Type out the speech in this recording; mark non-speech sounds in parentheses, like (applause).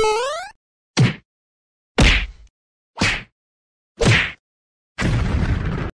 you (laughs)